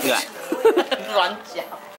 对。乱讲。